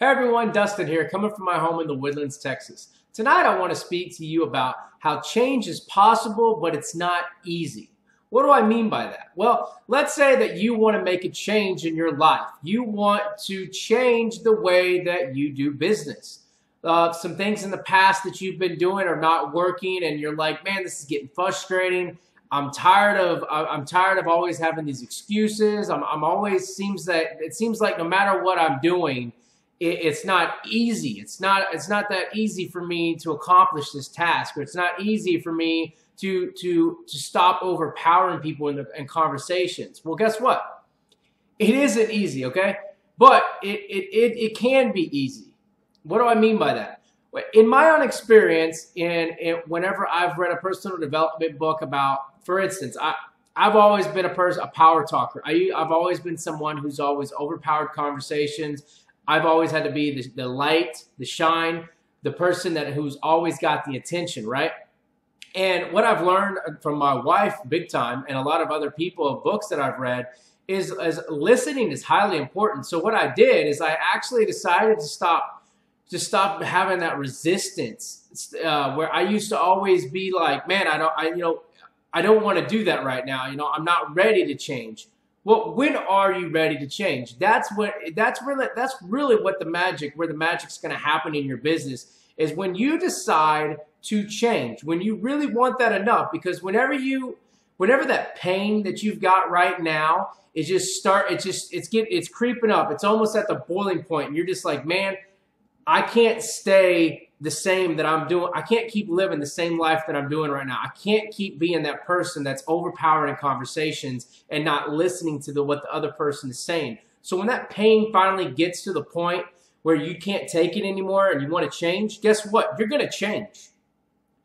Hey everyone, Dustin here, coming from my home in the Woodlands, Texas. Tonight I want to speak to you about how change is possible, but it's not easy. What do I mean by that? Well, let's say that you want to make a change in your life. You want to change the way that you do business. Uh, some things in the past that you've been doing are not working and you're like, man, this is getting frustrating. I'm tired of I'm tired of always having these excuses. I'm, I'm always seems that it seems like no matter what I'm doing, it, it's not easy. It's not it's not that easy for me to accomplish this task, or it's not easy for me to to to stop overpowering people in the in conversations. Well, guess what? It isn't easy, okay? But it it it, it can be easy. What do I mean by that? In my own experience, in, whenever I've read a personal development book about, for instance, I I've always been a person, a power talker. I, I've always been someone who's always overpowered conversations. I've always had to be the, the light, the shine, the person that who's always got the attention, right? And what I've learned from my wife, big time, and a lot of other people, of books that I've read, is, is listening is highly important. So what I did is I actually decided to stop to stop having that resistance uh, where I used to always be like, man, I don't, I you know, I don't want to do that right now. You know, I'm not ready to change. Well, when are you ready to change? That's what that's really that's really what the magic where the magic's going to happen in your business is when you decide to change. When you really want that enough because whenever you whenever that pain that you've got right now is just start it's just it's get it's creeping up. It's almost at the boiling point and you're just like, "Man, I can't stay the same that I'm doing. I can't keep living the same life that I'm doing right now. I can't keep being that person that's overpowering conversations and not listening to the, what the other person is saying. So when that pain finally gets to the point where you can't take it anymore and you want to change, guess what? You're going to change.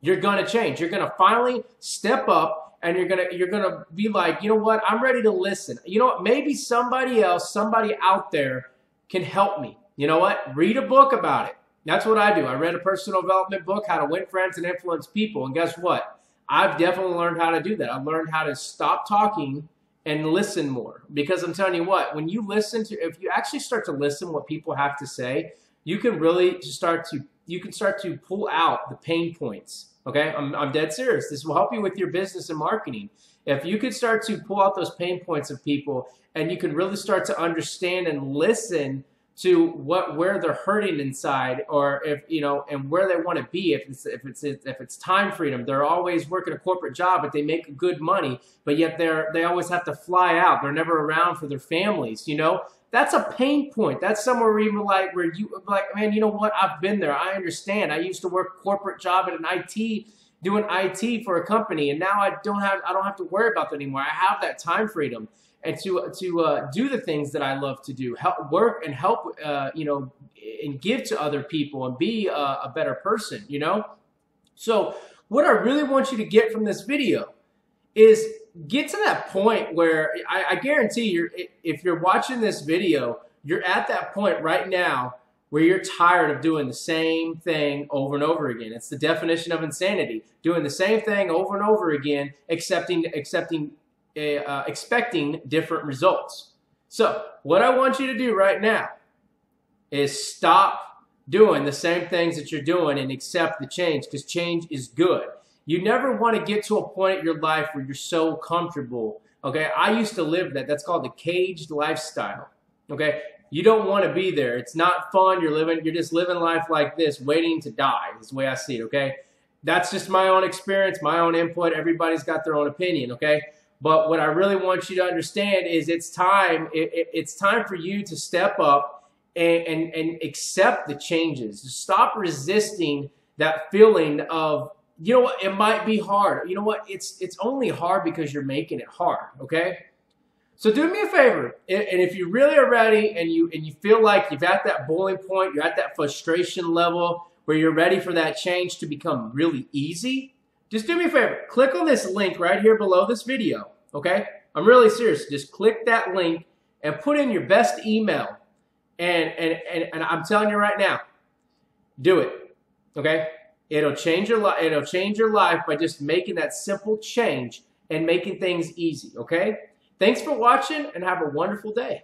You're going to change. You're going to finally step up and you're going to you're going to be like, "You know what? I'm ready to listen. You know what? Maybe somebody else, somebody out there can help me. You know what? Read a book about it. That's what I do. I read a personal development book, How to Win Friends and Influence People. And guess what? I've definitely learned how to do that. I've learned how to stop talking and listen more. Because I'm telling you what, when you listen to, if you actually start to listen what people have to say, you can really start to, you can start to pull out the pain points. Okay, I'm, I'm dead serious. This will help you with your business and marketing. If you could start to pull out those pain points of people and you can really start to understand and listen to what where they're hurting inside or if you know and where they want to be if it's if it's if it's time freedom. They're always working a corporate job but they make good money but yet they're they always have to fly out. They're never around for their families you know? That's a pain point. That's somewhere where like where you like man you know what? I've been there. I understand. I used to work corporate job at an IT doing IT for a company and now I don't have I don't have to worry about that anymore I have that time freedom and to to uh, do the things that I love to do, help work and help, uh, you know, and give to other people and be a, a better person, you know. So what I really want you to get from this video is get to that point where I, I guarantee you, if you're watching this video, you're at that point right now where you're tired of doing the same thing over and over again. It's the definition of insanity. Doing the same thing over and over again, accepting accepting uh, expecting different results. So what I want you to do right now is stop doing the same things that you're doing and accept the change because change is good. You never want to get to a point in your life where you're so comfortable. Okay, I used to live that. That's called the caged lifestyle. Okay, you don't want to be there. It's not fun. You're living. You're just living life like this, waiting to die. Is the way I see it. Okay, that's just my own experience, my own input. Everybody's got their own opinion. Okay, but what I really want you to understand is it's time. It, it, it's time for you to step up and, and, and accept the changes. Stop resisting that feeling of you know what it might be hard. You know what it's it's only hard because you're making it hard. Okay. So do me a favor, and if you really are ready and you and you feel like you've at that boiling point, you're at that frustration level where you're ready for that change to become really easy, just do me a favor. Click on this link right here below this video, okay? I'm really serious. Just click that link and put in your best email. And, and, and, and I'm telling you right now, do it, okay? It'll change your life. It'll change your life by just making that simple change and making things easy, okay? Thanks for watching and have a wonderful day.